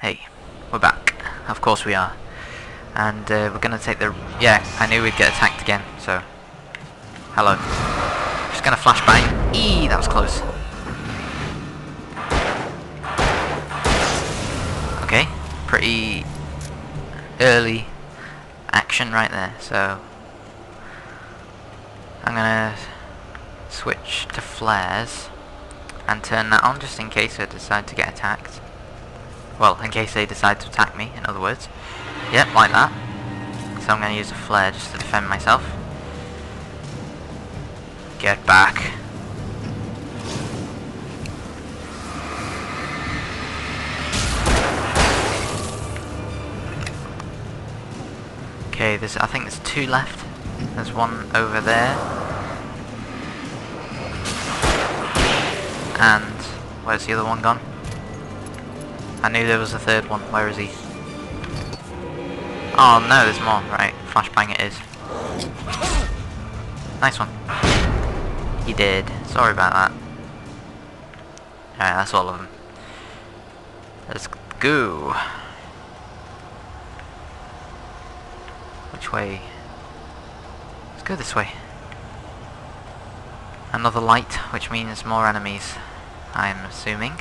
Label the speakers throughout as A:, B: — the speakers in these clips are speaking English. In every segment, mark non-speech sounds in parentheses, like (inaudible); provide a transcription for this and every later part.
A: Hey, we're back. Of course we are. And uh, we're gonna take the... Yeah, I knew we'd get attacked again, so... Hello. Just gonna flashbang. Eee, that was close. Okay, pretty early action right there, so... I'm gonna switch to flares and turn that on just in case I decide to get attacked. Well, in case they decide to attack me, in other words. Yep, like that. So I'm going to use a flare just to defend myself. Get back. Okay, there's I think there's two left. There's one over there. And where's the other one gone? I knew there was a third one. Where is he? Oh no, there's more. Right, flashbang it is. Nice one. He did. Sorry about that. Alright, that's all of them. Let's go. Which way? Let's go this way. Another light, which means more enemies, I'm assuming.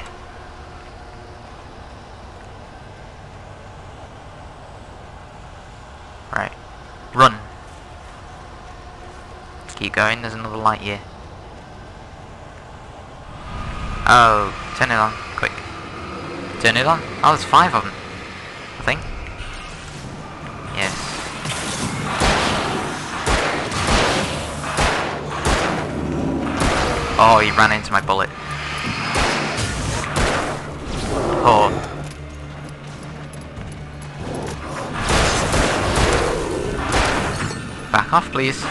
A: Right. Run. Keep going, there's another light here. Oh, turn it on, quick. Turn it on. Oh, there's five of them. I think. Yes. Oh, he ran into my bullet. Oh. Back off, please.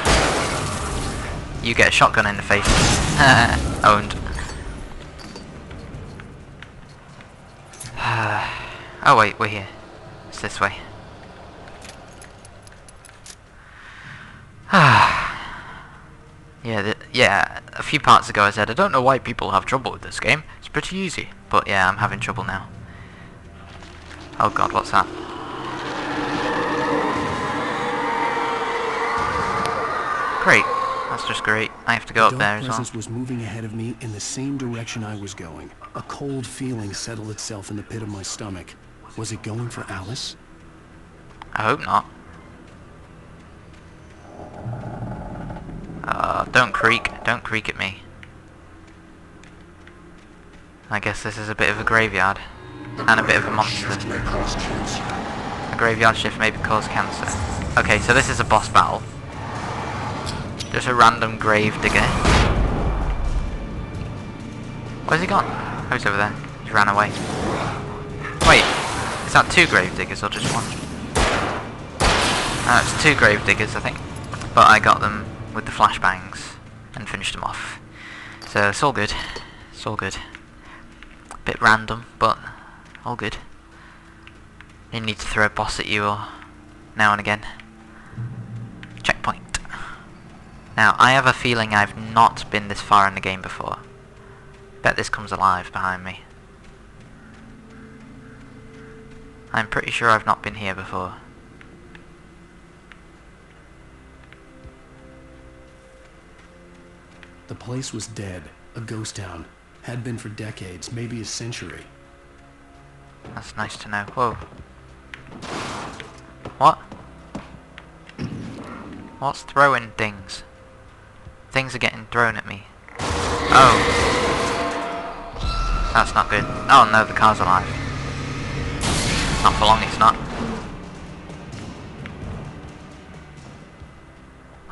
A: You get a shotgun in the face. (laughs) Owned. (sighs) oh wait, we're here. It's this way. (sighs) yeah, yeah, a few parts ago I said, I don't know why people have trouble with this game. It's pretty easy. But yeah, I'm having trouble now. Oh god, what's that? Great. That's just great. I have to go
B: The
A: up there as well.
B: presence was moving ahead of me in the same direction I was going. A cold feeling settled itself in the pit of my stomach. Was it going for Alice?
A: I hope not. Uh, don't creak. Don't creak at me. I guess this is a bit of a graveyard. And a bit of a monster. A graveyard shift maybe cause cancer. Okay, so this is a boss battle. Just a random grave digger. Where's he gone? Oh, he's over there. He ran away. Wait, is that two grave diggers or just one? Uh, it's two grave diggers, I think. But I got them with the flashbangs and finished them off. So it's all good. It's all good. Bit random, but all good. You need to throw a boss at you or now and again. Now, I have a feeling I've not been this far in the game before. Bet this comes alive behind me. I'm pretty sure I've not been here before.
B: The place was dead. A ghost town. Had been for decades, maybe a century.
A: That's nice to know. Whoa. What? What's throwing things? Things are getting thrown at me. Oh. That's not good. Oh no, the car's alive. Not for long, it's not.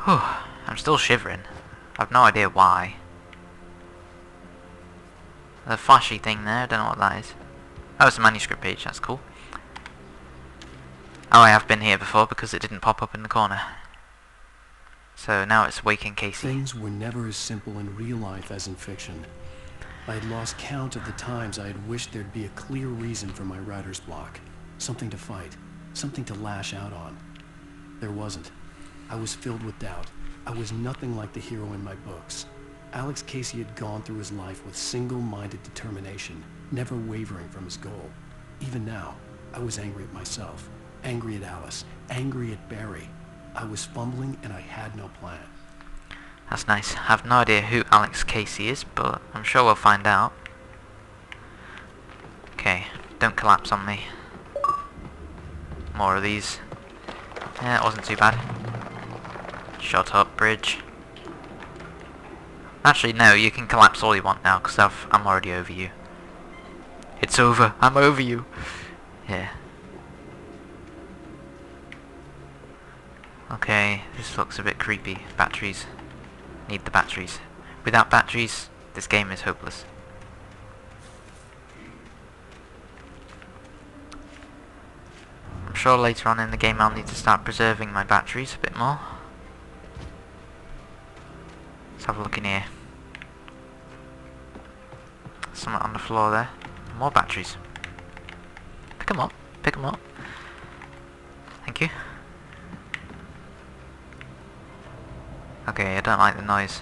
A: Whew. I'm still shivering. I've no idea why. The flashy thing there, I don't know what that is. Oh, it's a manuscript page, that's cool. Oh, I have been here before because it didn't pop up in the corner. So now it's Waking Casey.
B: Things were never as simple in real life as in fiction. I had lost count of the times I had wished there'd be a clear reason for my writer's block. Something to fight. Something to lash out on. There wasn't. I was filled with doubt. I was nothing like the hero in my books. Alex Casey had gone through his life with single-minded determination, never wavering from his goal. Even now, I was angry at myself, angry at Alice, angry at Barry. I was fumbling and I had no plan.
A: That's nice. I have no idea who Alex Casey is, but I'm sure we'll find out. Okay, don't collapse on me. More of these. Yeah, it wasn't too bad. Shut up, bridge. Actually, no, you can collapse all you want now, because I'm already over you. It's over. I'm over you. Yeah. Okay, this looks a bit creepy. Batteries. Need the batteries. Without batteries, this game is hopeless. I'm sure later on in the game I'll need to start preserving my batteries a bit more. Let's have a look in here. Something on the floor there. More batteries. Pick them up. Pick them up. Thank you. Okay, I don't like the noise.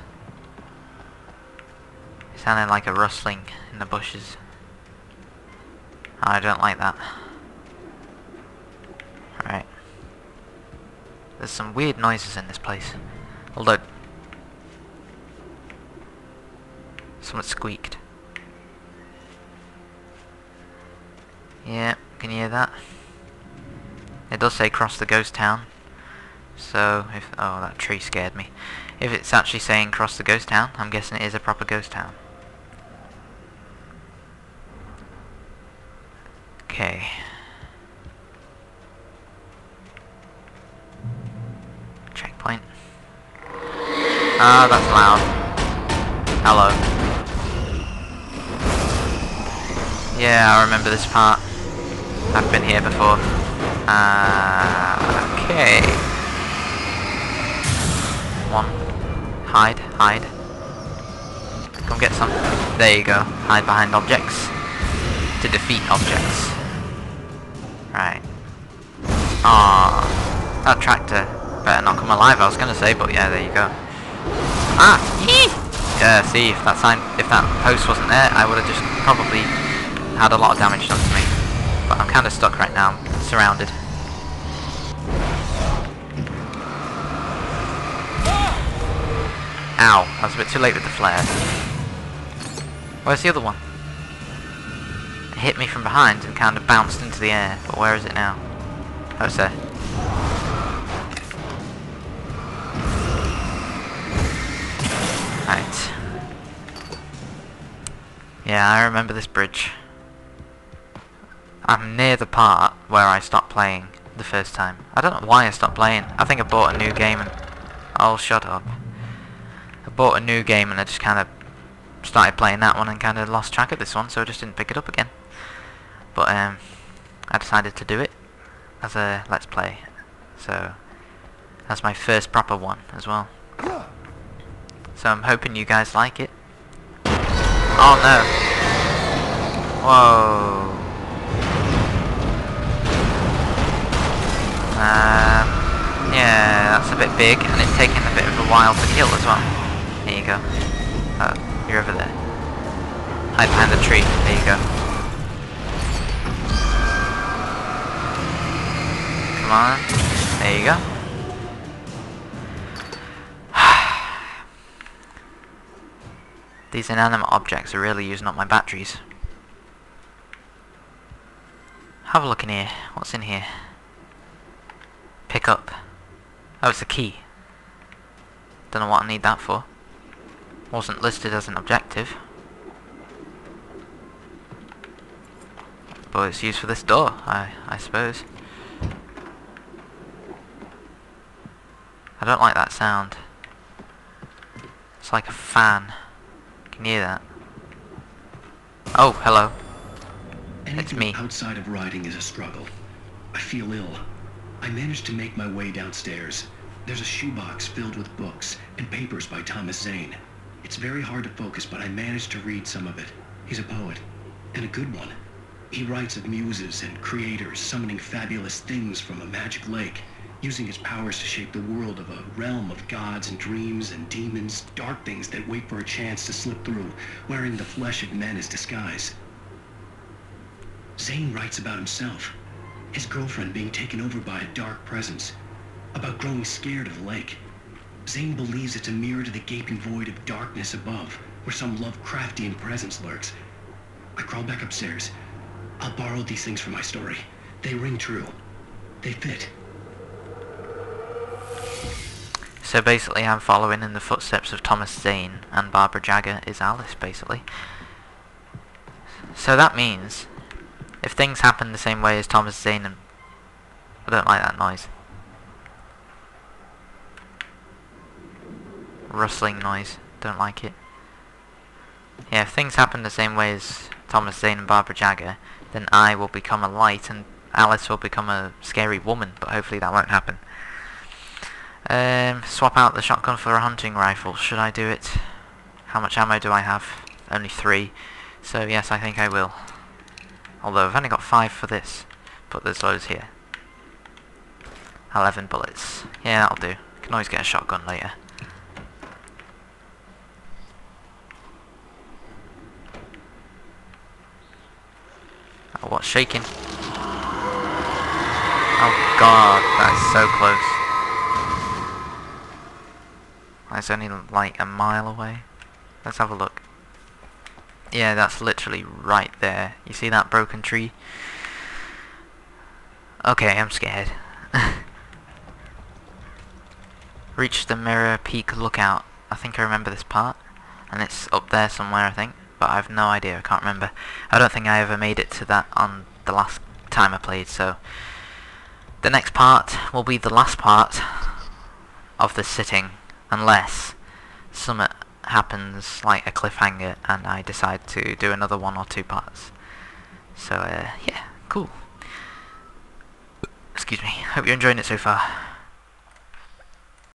A: It sounded like a rustling in the bushes. I don't like that. Alright. There's some weird noises in this place. Although... Someone squeaked. Yeah, can you hear that? It does say cross the ghost town. So, if... Oh, that tree scared me. If it's actually saying cross the ghost town, I'm guessing it is a proper ghost town. Okay. Checkpoint. Ah, that's loud. Hello. Yeah, I remember this part. I've been here before. Uh, okay. Hide. Come get some. There you go. Hide behind objects. To defeat objects. Right. Ah, that tractor better not come alive. I was gonna say, but yeah, there you go. Ah, yeah. See, if that sign, if that post wasn't there, I would have just probably had a lot of damage done to me. But I'm kind of stuck right now, surrounded. Ow, I was a bit too late with the flare. Where's the other one? It hit me from behind and kind of bounced into the air, but where is it now? Oh, it's there. Right. Yeah, I remember this bridge. I'm near the part where I stopped playing the first time. I don't know why I stopped playing. I think I bought a new game and... Oh, shut up. Bought a new game and I just kind of started playing that one and kind of lost track of this one, so I just didn't pick it up again. But um, I decided to do it as a Let's Play. So that's my first proper one as well. So I'm hoping you guys like it. Oh no. Whoa. Um, yeah, that's a bit big, and it's taking a bit of a while to kill as well. There you go. Oh, you're over there. Hide behind the tree. There you go. Come on. There you go. (sighs) These inanimate objects are really using up my batteries. Have a look in here. What's in here? Pick up. Oh, it's a key. Don't know what I need that for. Wasn't listed as an objective. But it's used for this door, I, I suppose. I don't like that sound. It's like a fan. Can you hear that? Oh, hello.
B: Anything
A: me.
B: outside of writing is a struggle. I feel ill. I managed to make my way downstairs. There's a shoebox filled with books and papers by Thomas Zane. It's very hard to focus, but I managed to read some of it. He's a poet, and a good one. He writes of muses and creators summoning fabulous things from a magic lake, using his powers to shape the world of a realm of gods and dreams and demons, dark things that wait for a chance to slip through, wearing the flesh of men as disguise. Zane writes about himself. His girlfriend being taken over by a dark presence. About growing scared of the lake. Zane believes it's a mirror to the gaping void of darkness above, where some Lovecraftian presence lurks. I crawl back upstairs. I'll borrow these things for my story. They ring true. They fit.
A: So basically I'm following in the footsteps of Thomas Zane and Barbara Jagger is Alice basically. So that means if things happen the same way as Thomas Zane and I don't like that noise. Rustling noise. Don't like it. Yeah, if things happen the same way as Thomas Zane and Barbara Jagger, then I will become a light and Alice will become a scary woman, but hopefully that won't happen. Um, swap out the shotgun for a hunting rifle. Should I do it? How much ammo do I have? Only three. So yes, I think I will. Although I've only got five for this, but there's loads here. 11 bullets. Yeah, that'll do. Can always get a shotgun later. Oh, what's shaking? Oh god, that is so close. That's only like a mile away. Let's have a look. Yeah, that's literally right there. You see that broken tree? Okay, I'm scared. (laughs) Reach the Mirror Peak Lookout. I think I remember this part. And it's up there somewhere, I think. But I have no idea, I can't remember. I don't think I ever made it to that on the last time I played, so... The next part will be the last part of the sitting, unless something happens like a cliffhanger and I decide to do another one or two parts. So, uh, yeah, cool. Excuse me. Hope you're enjoying it so far.